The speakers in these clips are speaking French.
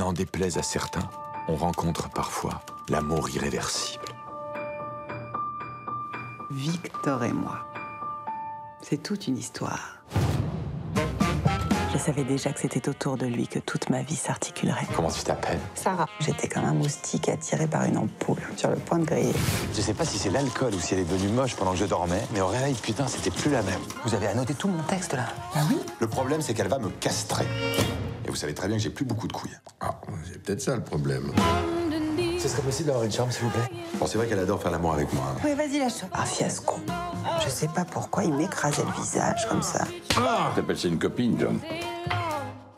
N'en déplaise à certains, on rencontre parfois l'amour irréversible. Victor et moi. C'est toute une histoire. Je savais déjà que c'était autour de lui que toute ma vie s'articulerait. Comment tu t'appelles? Sarah. J'étais comme un moustique attiré par une ampoule sur le point de griller. Je sais pas si c'est l'alcool ou si elle est devenue moche pendant que je dormais, mais au réveil, putain, c'était plus la même. Vous avez annoté tout mon texte là Ah oui? Le problème, c'est qu'elle va me castrer. Et vous savez très bien que j'ai plus beaucoup de couilles. Ah, c'est peut-être ça le problème. Ce serait possible d'avoir une chambre s'il vous plaît? Bon, c'est vrai qu'elle adore faire l'amour avec moi. hein. Oui, vas-y, lâche. Un fiasco. Je sais pas pourquoi il m'écrasait le visage comme ça. T'appelles ça une copine, John?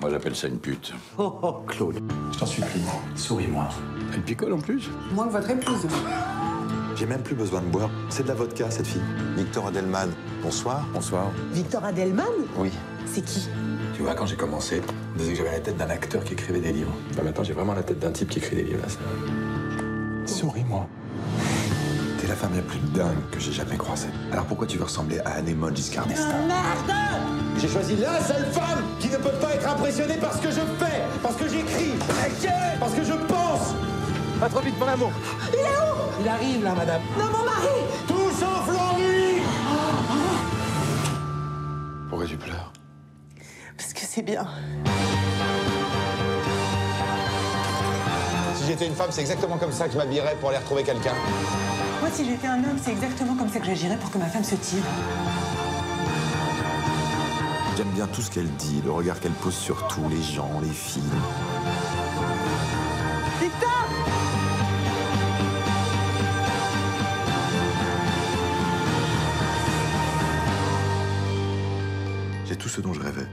Moi, j'appelle ça une pute. Oh, oh, Claude, je t'en supplie, souris-moi. Elle picole en plus? Moins que votre épouse. J'ai même plus besoin de boire. C'est de la vodka, cette fille. Victor Adelman, bonsoir. Bonsoir. Victor Adelman Oui. C'est qui Tu vois, quand j'ai commencé, on disait que j'avais la tête d'un acteur qui écrivait des livres. Bah, maintenant, j'ai vraiment la tête d'un type qui écrit des livres. Là, ça... Souris-moi. T'es la femme la plus dingue que j'ai jamais croisée. Alors pourquoi tu veux ressembler à Anémone Giscard d'Estaing J'ai choisi la seule femme qui ne peut pas être impressionnée par ce que je fais, parce que j'écris, parce que je. Pas trop vite, mon amour. Il est où? Il arrive là, madame. Non, mon mari Tout sauf l'ennui. Pourquoi tu pleures Parce que c'est bien. Si j'étais une femme, c'est exactement comme ça que je m'habillerais pour aller retrouver quelqu'un. Moi, si j'étais un homme, c'est exactement comme ça que j'agirais pour que ma femme se tire. J'aime bien tout ce qu'elle dit, le regard qu'elle pose sur tout, les gens, les films. C'était tout ce dont je rêvais.